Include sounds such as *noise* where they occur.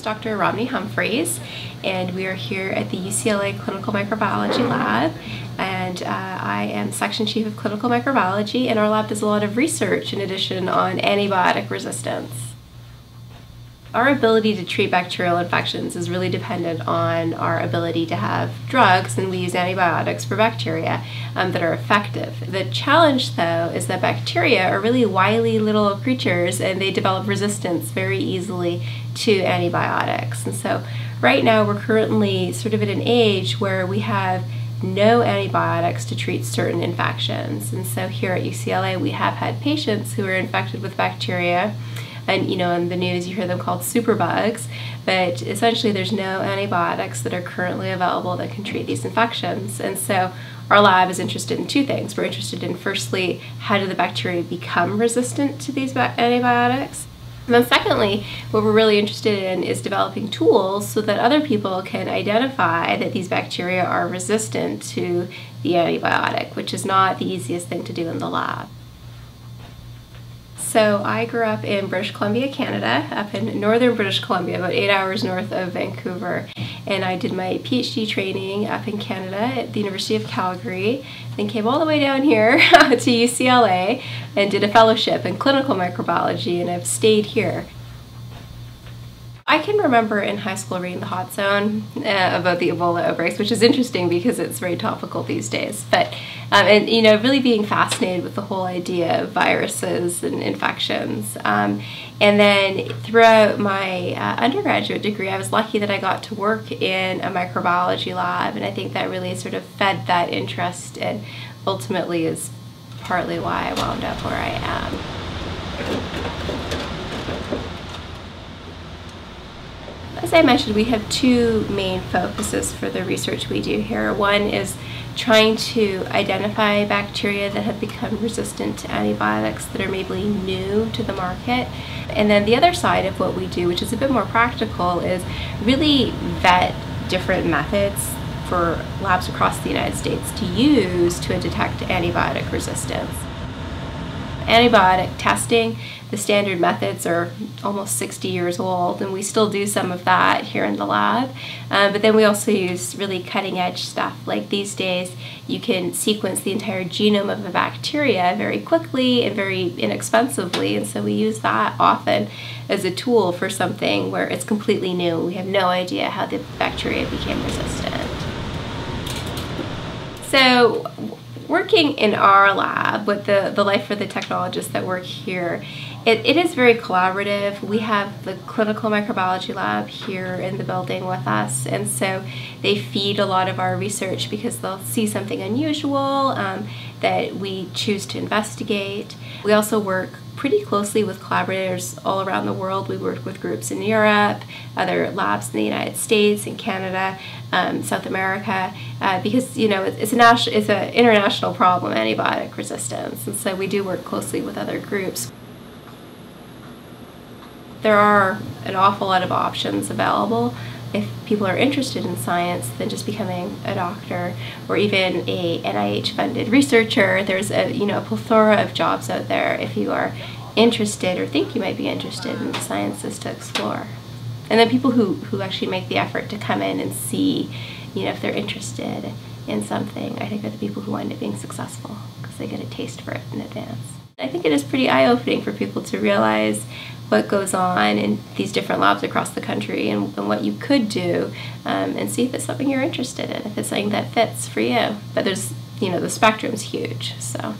Dr. Romney Humphries, and we are here at the UCLA Clinical Microbiology Lab. And uh, I am Section Chief of Clinical Microbiology, and our lab does a lot of research in addition on antibiotic resistance. Our ability to treat bacterial infections is really dependent on our ability to have drugs, and we use antibiotics for bacteria um, that are effective. The challenge, though, is that bacteria are really wily little creatures and they develop resistance very easily to antibiotics. And so, right now, we're currently sort of at an age where we have no antibiotics to treat certain infections. And so, here at UCLA, we have had patients who are infected with bacteria and you know in the news you hear them called superbugs but essentially there's no antibiotics that are currently available that can treat these infections. And so our lab is interested in two things. We're interested in firstly how do the bacteria become resistant to these antibiotics? And then secondly, what we're really interested in is developing tools so that other people can identify that these bacteria are resistant to the antibiotic, which is not the easiest thing to do in the lab. So I grew up in British Columbia, Canada, up in northern British Columbia, about eight hours north of Vancouver. And I did my PhD training up in Canada at the University of Calgary, then came all the way down here *laughs* to UCLA and did a fellowship in clinical microbiology, and I've stayed here. I can remember in high school reading The Hot Zone uh, about the Ebola outbreaks, which is interesting because it's very topical these days. But, um, and you know, really being fascinated with the whole idea of viruses and infections. Um, and then throughout my uh, undergraduate degree, I was lucky that I got to work in a microbiology lab, and I think that really sort of fed that interest and ultimately is partly why I wound up where I am. As I mentioned, we have two main focuses for the research we do here. One is trying to identify bacteria that have become resistant to antibiotics that are maybe new to the market. And then the other side of what we do, which is a bit more practical, is really vet different methods for labs across the United States to use to detect antibiotic resistance antibiotic testing, the standard methods are almost 60 years old, and we still do some of that here in the lab. Uh, but then we also use really cutting edge stuff. Like these days, you can sequence the entire genome of a bacteria very quickly and very inexpensively, and so we use that often as a tool for something where it's completely new. We have no idea how the bacteria became resistant. So working in our lab with the, the Life for the technologists that work here, it, it is very collaborative. We have the clinical microbiology lab here in the building with us, and so they feed a lot of our research because they'll see something unusual um, that we choose to investigate. We also work pretty closely with collaborators all around the world. We work with groups in Europe, other labs in the United States, in Canada, um, South America, uh, because you know it's a national, it's an international problem, antibiotic resistance, and so we do work closely with other groups. There are an awful lot of options available if people are interested in science than just becoming a doctor or even a NIH funded researcher. There's a you know a plethora of jobs out there if you are interested or think you might be interested in the sciences to explore. And then people who, who actually make the effort to come in and see, you know, if they're interested in something, I think are the people who wind up being successful because they get a taste for it in advance. I think it is pretty eye-opening for people to realize what goes on in these different labs across the country and, and what you could do um, and see if it's something you're interested in, if it's something that fits for you. But there's, you know, the spectrum's huge, so.